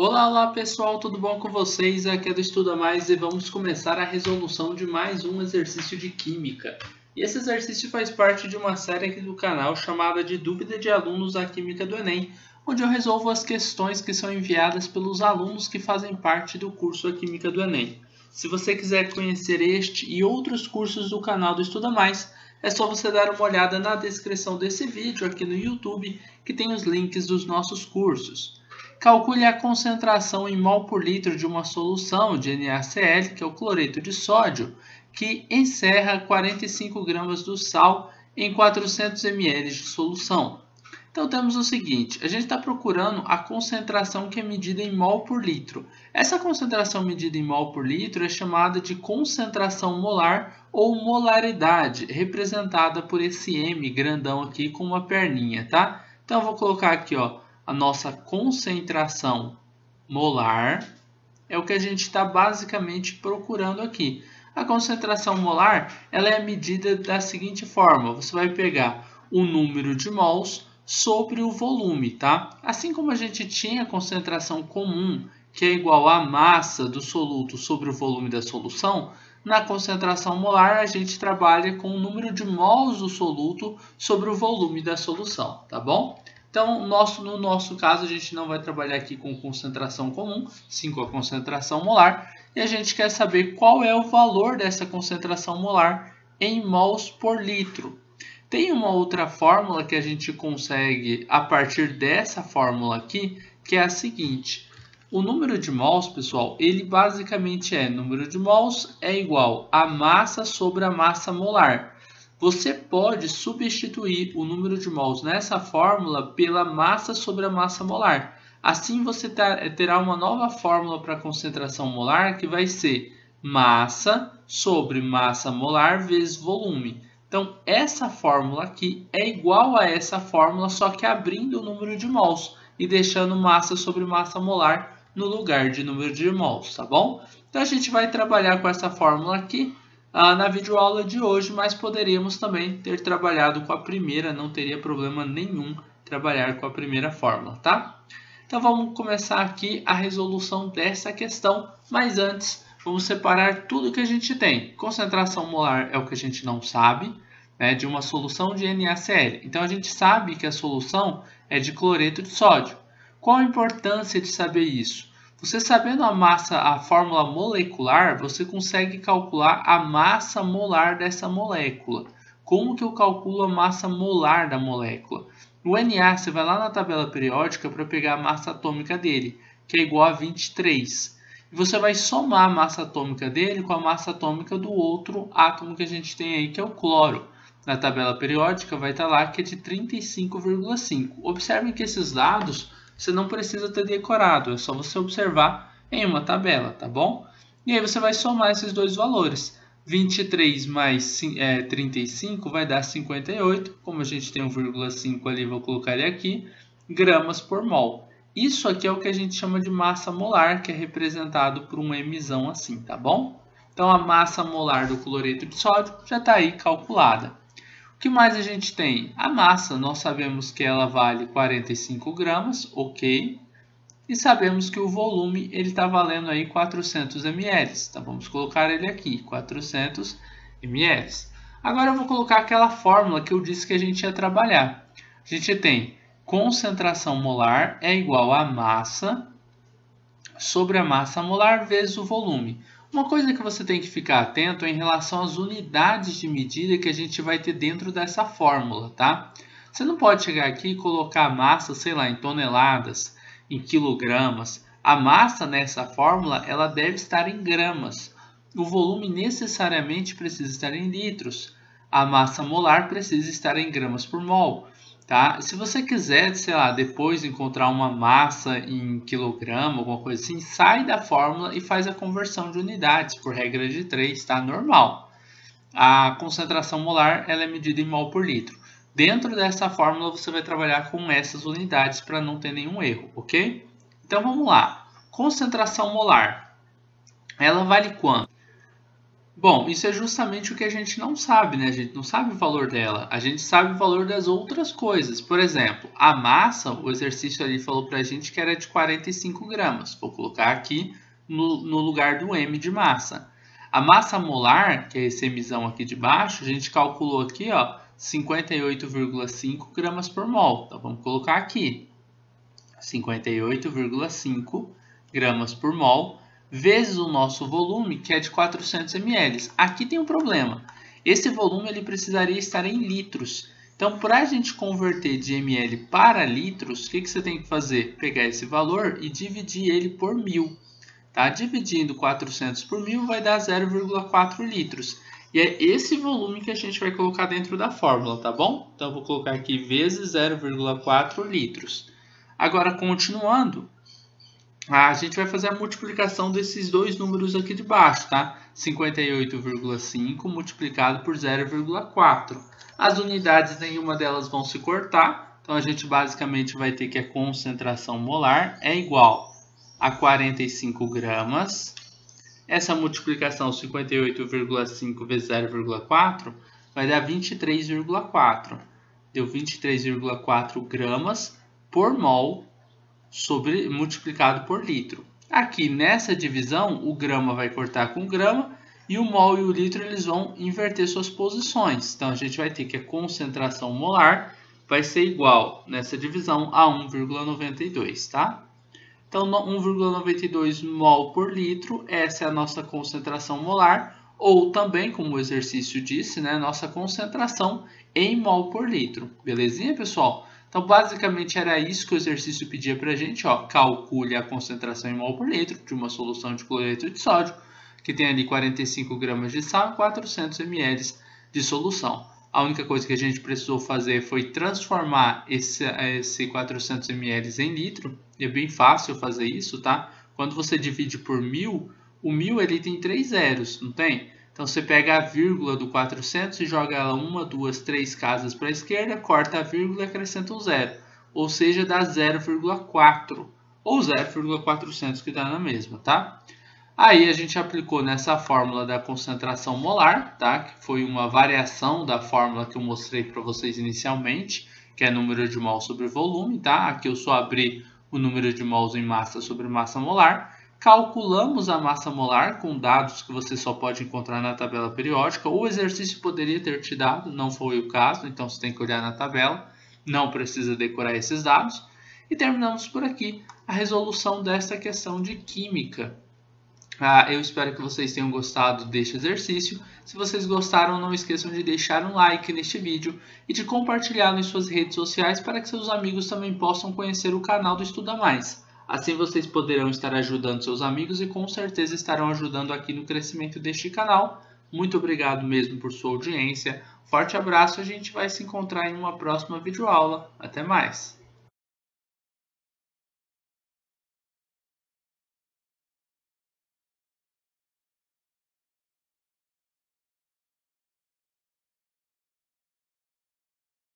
Olá, olá pessoal, tudo bom com vocês? Aqui é do Estuda Mais e vamos começar a resolução de mais um exercício de Química. E esse exercício faz parte de uma série aqui do canal chamada de Dúvida de Alunos da Química do Enem, onde eu resolvo as questões que são enviadas pelos alunos que fazem parte do curso A Química do Enem. Se você quiser conhecer este e outros cursos do canal do Estuda Mais, é só você dar uma olhada na descrição desse vídeo aqui no YouTube, que tem os links dos nossos cursos. Calcule a concentração em mol por litro de uma solução de NaCl, que é o cloreto de sódio, que encerra 45 gramas do sal em 400 ml de solução. Então temos o seguinte, a gente está procurando a concentração que é medida em mol por litro. Essa concentração medida em mol por litro é chamada de concentração molar ou molaridade, representada por esse M grandão aqui com uma perninha, tá? Então eu vou colocar aqui, ó, a nossa concentração molar é o que a gente está basicamente procurando aqui. A concentração molar ela é medida da seguinte forma: você vai pegar o número de mols sobre o volume, tá? Assim como a gente tinha a concentração comum, que é igual à massa do soluto sobre o volume da solução, na concentração molar a gente trabalha com o número de mols do soluto sobre o volume da solução, tá bom? Então, nosso, no nosso caso, a gente não vai trabalhar aqui com concentração comum, sim com a concentração molar, e a gente quer saber qual é o valor dessa concentração molar em mols por litro. Tem uma outra fórmula que a gente consegue a partir dessa fórmula aqui, que é a seguinte. O número de mols, pessoal, ele basicamente é número de mols é igual a massa sobre a massa molar. Você pode substituir o número de mols nessa fórmula pela massa sobre a massa molar. Assim você terá uma nova fórmula para concentração molar que vai ser massa sobre massa molar vezes volume. Então, essa fórmula aqui é igual a essa fórmula, só que abrindo o número de mols e deixando massa sobre massa molar no lugar de número de mols, tá bom? Então, a gente vai trabalhar com essa fórmula aqui ah, na videoaula de hoje, mas poderíamos também ter trabalhado com a primeira, não teria problema nenhum trabalhar com a primeira fórmula, tá? Então vamos começar aqui a resolução dessa questão, mas antes vamos separar tudo que a gente tem. Concentração molar é o que a gente não sabe, né, de uma solução de NaCl. Então a gente sabe que a solução é de cloreto de sódio. Qual a importância de saber isso? Você sabendo a massa, a fórmula molecular, você consegue calcular a massa molar dessa molécula. Como que eu calculo a massa molar da molécula? No Na, você vai lá na tabela periódica para pegar a massa atômica dele, que é igual a 23. E você vai somar a massa atômica dele com a massa atômica do outro átomo que a gente tem aí, que é o cloro. Na tabela periódica vai estar lá que é de 35,5. Observe que esses dados você não precisa ter decorado, é só você observar em uma tabela, tá bom? E aí você vai somar esses dois valores. 23 mais é, 35 vai dar 58, como a gente tem 1,5 ali, vou colocar ele aqui, gramas por mol. Isso aqui é o que a gente chama de massa molar, que é representado por uma emissão assim, tá bom? Então a massa molar do cloreto de sódio já está aí calculada. O que mais a gente tem? A massa, nós sabemos que ela vale 45 gramas, ok. E sabemos que o volume ele está valendo aí 400 ml. Então vamos colocar ele aqui, 400 ml. Agora eu vou colocar aquela fórmula que eu disse que a gente ia trabalhar. A gente tem concentração molar é igual a massa sobre a massa molar vezes o volume. Uma coisa que você tem que ficar atento é em relação às unidades de medida que a gente vai ter dentro dessa fórmula, tá? Você não pode chegar aqui e colocar a massa, sei lá, em toneladas, em quilogramas. A massa nessa fórmula, ela deve estar em gramas. O volume necessariamente precisa estar em litros. A massa molar precisa estar em gramas por mol. Tá? Se você quiser, sei lá, depois encontrar uma massa em quilograma, alguma coisa assim, sai da fórmula e faz a conversão de unidades por regra de 3, tá? Normal. A concentração molar ela é medida em mol por litro. Dentro dessa fórmula você vai trabalhar com essas unidades para não ter nenhum erro, ok? Então vamos lá. Concentração molar. Ela vale quanto? Bom, isso é justamente o que a gente não sabe, né? A gente não sabe o valor dela. A gente sabe o valor das outras coisas. Por exemplo, a massa, o exercício ali falou pra gente que era de 45 gramas. Vou colocar aqui no, no lugar do M de massa. A massa molar, que é esse emissão aqui de baixo, a gente calculou aqui, ó, 58,5 gramas por mol. Então, vamos colocar aqui. 58,5 gramas por mol vezes o nosso volume, que é de 400 ml. Aqui tem um problema. Esse volume ele precisaria estar em litros. Então, para a gente converter de ml para litros, o que, que você tem que fazer? Pegar esse valor e dividir ele por mil. Tá? Dividindo 400 por mil vai dar 0,4 litros. E é esse volume que a gente vai colocar dentro da fórmula, tá bom? Então, eu vou colocar aqui vezes 0,4 litros. Agora, continuando, a gente vai fazer a multiplicação desses dois números aqui de baixo, tá? 58,5 multiplicado por 0,4. As unidades, nenhuma delas vão se cortar, então a gente basicamente vai ter que a concentração molar é igual a 45 gramas. Essa multiplicação 58,5 vezes 0,4 vai dar 23,4. Deu 23,4 gramas por mol sobre, multiplicado por litro. Aqui nessa divisão, o grama vai cortar com grama e o mol e o litro eles vão inverter suas posições. Então a gente vai ter que a concentração molar vai ser igual nessa divisão a 1,92, tá? Então 1,92 mol por litro, essa é a nossa concentração molar, ou também, como o exercício disse, né, nossa concentração em mol por litro. Belezinha, pessoal? Então, basicamente, era isso que o exercício pedia para a gente. Ó, calcule a concentração em mol por litro de uma solução de cloreto de sódio, que tem ali 45 gramas de sal e 400 ml de solução. A única coisa que a gente precisou fazer foi transformar esse, esse 400 ml em litro. E é bem fácil fazer isso, tá? Quando você divide por mil, o mil ele tem três zeros, não tem? Então você pega a vírgula do 400 e joga ela uma, duas, três casas para a esquerda, corta a vírgula e acrescenta um zero. Ou seja, dá 0,4 ou 0,400 que dá na mesma, tá? Aí a gente aplicou nessa fórmula da concentração molar, tá? Que foi uma variação da fórmula que eu mostrei para vocês inicialmente, que é número de mol sobre volume, tá? Aqui eu só abri o número de mols em massa sobre massa molar calculamos a massa molar com dados que você só pode encontrar na tabela periódica. O exercício poderia ter te dado, não foi o caso, então você tem que olhar na tabela, não precisa decorar esses dados. E terminamos por aqui a resolução desta questão de química. Ah, eu espero que vocês tenham gostado deste exercício. Se vocês gostaram, não esqueçam de deixar um like neste vídeo e de compartilhar em suas redes sociais para que seus amigos também possam conhecer o canal do Estuda Mais. Assim vocês poderão estar ajudando seus amigos e com certeza estarão ajudando aqui no crescimento deste canal. Muito obrigado mesmo por sua audiência. Forte abraço, a gente vai se encontrar em uma próxima videoaula. Até mais!